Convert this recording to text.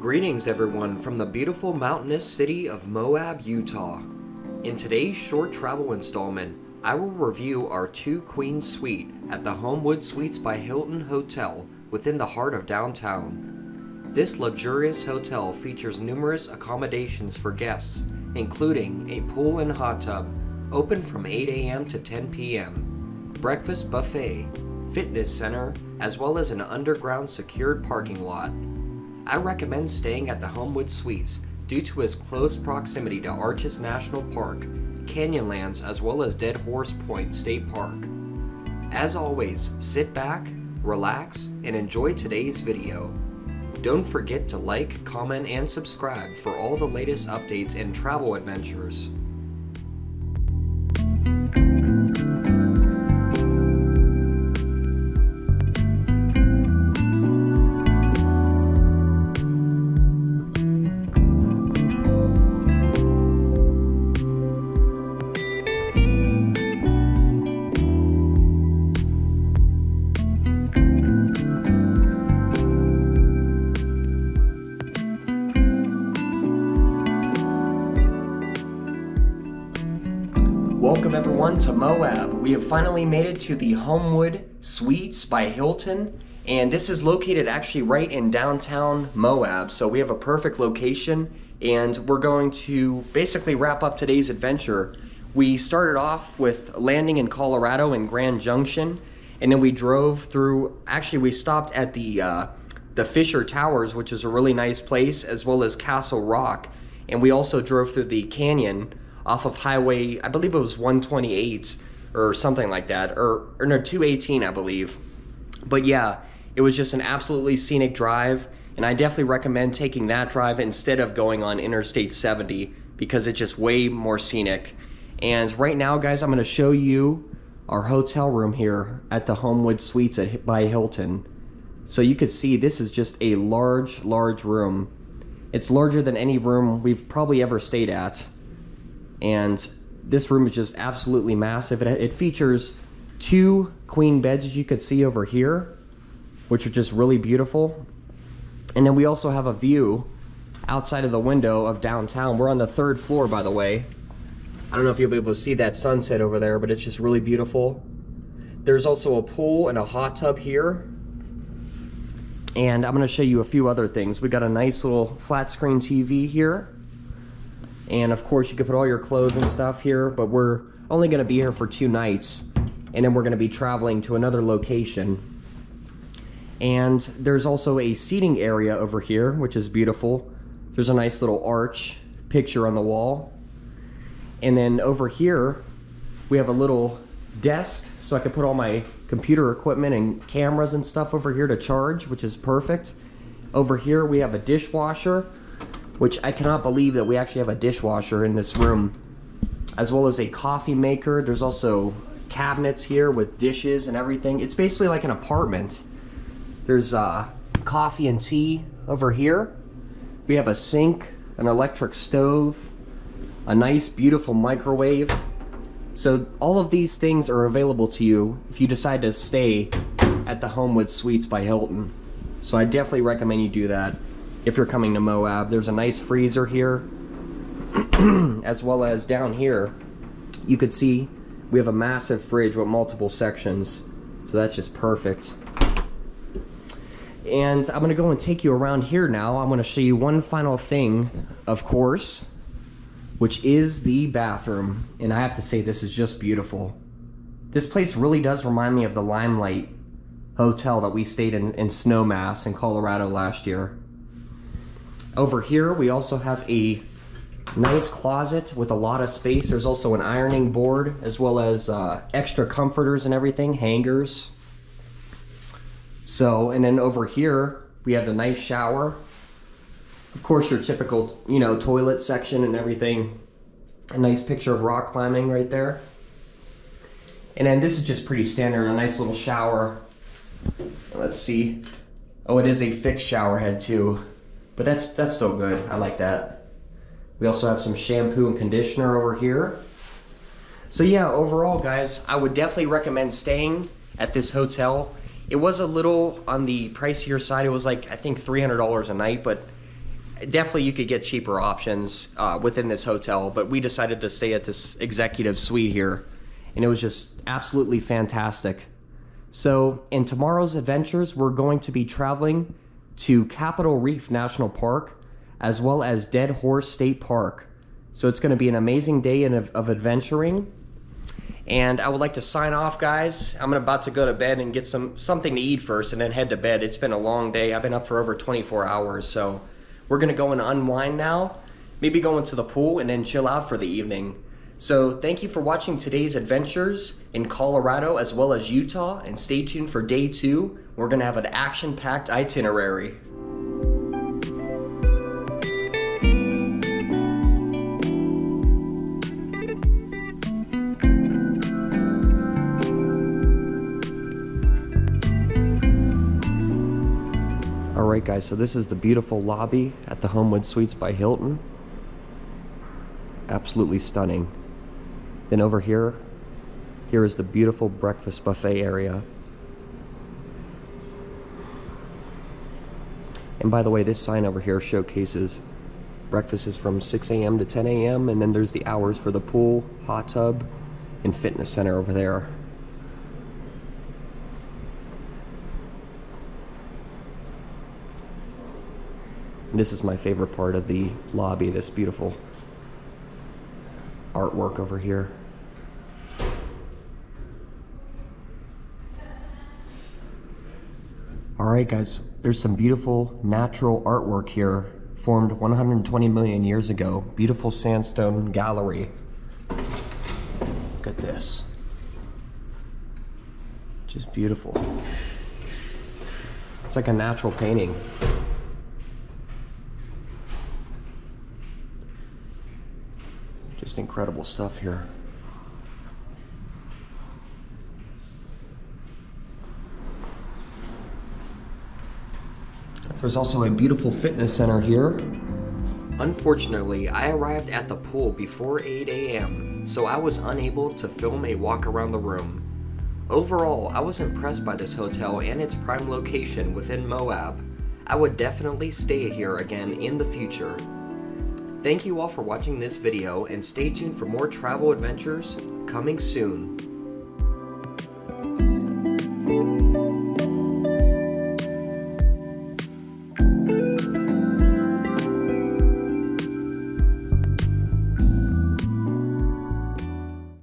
Greetings, everyone, from the beautiful mountainous city of Moab, Utah. In today's short travel installment, I will review our two queen suite at the Homewood Suites by Hilton Hotel within the heart of downtown. This luxurious hotel features numerous accommodations for guests, including a pool and hot tub, open from 8 a.m. to 10 p.m., breakfast buffet, fitness center, as well as an underground secured parking lot. I recommend staying at the Homewood Suites due to its close proximity to Arches National Park, Canyonlands, as well as Dead Horse Point State Park. As always, sit back, relax, and enjoy today's video. Don't forget to like, comment, and subscribe for all the latest updates and travel adventures. Welcome everyone to Moab. We have finally made it to the Homewood Suites by Hilton, and this is located actually right in downtown Moab. So we have a perfect location, and we're going to basically wrap up today's adventure. We started off with landing in Colorado in Grand Junction, and then we drove through. Actually, we stopped at the uh, the Fisher Towers, which is a really nice place, as well as Castle Rock, and we also drove through the canyon off of Highway, I believe it was 128 or something like that, or, or no, 218, I believe. But yeah, it was just an absolutely scenic drive, and I definitely recommend taking that drive instead of going on Interstate 70 because it's just way more scenic. And right now, guys, I'm going to show you our hotel room here at the Homewood Suites at, by Hilton. So you could see this is just a large, large room. It's larger than any room we've probably ever stayed at and this room is just absolutely massive. It, it features two queen beds as you can see over here, which are just really beautiful. And then we also have a view outside of the window of downtown. We're on the third floor, by the way. I don't know if you'll be able to see that sunset over there, but it's just really beautiful. There's also a pool and a hot tub here. And I'm gonna show you a few other things. We got a nice little flat screen TV here. And of course you can put all your clothes and stuff here, but we're only gonna be here for two nights and then we're gonna be traveling to another location. And there's also a seating area over here, which is beautiful. There's a nice little arch picture on the wall. And then over here, we have a little desk so I can put all my computer equipment and cameras and stuff over here to charge, which is perfect. Over here, we have a dishwasher which I cannot believe that we actually have a dishwasher in this room, as well as a coffee maker. There's also cabinets here with dishes and everything. It's basically like an apartment. There's uh, coffee and tea over here. We have a sink, an electric stove, a nice beautiful microwave. So all of these things are available to you if you decide to stay at the Homewood Suites by Hilton. So I definitely recommend you do that if you're coming to Moab. There's a nice freezer here, as well as down here, you could see we have a massive fridge with multiple sections. So that's just perfect. And I'm gonna go and take you around here now. I'm gonna show you one final thing, of course, which is the bathroom. And I have to say, this is just beautiful. This place really does remind me of the Limelight Hotel that we stayed in, in Snowmass in Colorado last year. Over here, we also have a nice closet with a lot of space. There's also an ironing board as well as uh, extra comforters and everything, hangers. So, and then over here, we have the nice shower. Of course, your typical, you know, toilet section and everything. A nice picture of rock climbing right there. And then this is just pretty standard, a nice little shower. Let's see. Oh, it is a fixed shower head too. But that's that's still good. I like that. We also have some shampoo and conditioner over here. So yeah, overall guys, I would definitely recommend staying at this hotel. It was a little on the pricier side. It was like I think $300 a night, but definitely you could get cheaper options uh, within this hotel, but we decided to stay at this executive suite here, and it was just absolutely fantastic. So, in tomorrow's adventures, we're going to be traveling to Capitol Reef National Park as well as Dead Horse State Park. So, it's going to be an amazing day of, of adventuring. And I would like to sign off, guys. I'm about to go to bed and get some something to eat first and then head to bed. It's been a long day. I've been up for over 24 hours, so we're gonna go and unwind now. Maybe go into the pool and then chill out for the evening. So thank you for watching today's adventures in Colorado as well as Utah and stay tuned for day two. We're gonna have an action-packed itinerary. Alright guys, so this is the beautiful lobby at the Homewood Suites by Hilton. Absolutely stunning. Then over here, here is the beautiful breakfast buffet area. And by the way, this sign over here showcases breakfast is from 6 a.m. to 10 a.m. and then there's the hours for the pool, hot tub, and fitness center over there. this is my favorite part of the lobby, this beautiful artwork over here. Alright guys, there's some beautiful natural artwork here formed 120 million years ago. Beautiful sandstone gallery. Look at this. Just beautiful. It's like a natural painting. Just incredible stuff here. There's also a beautiful fitness center here. Unfortunately, I arrived at the pool before 8 a.m., so I was unable to film a walk around the room. Overall, I was impressed by this hotel and its prime location within Moab. I would definitely stay here again in the future. Thank you all for watching this video and stay tuned for more travel adventures coming soon.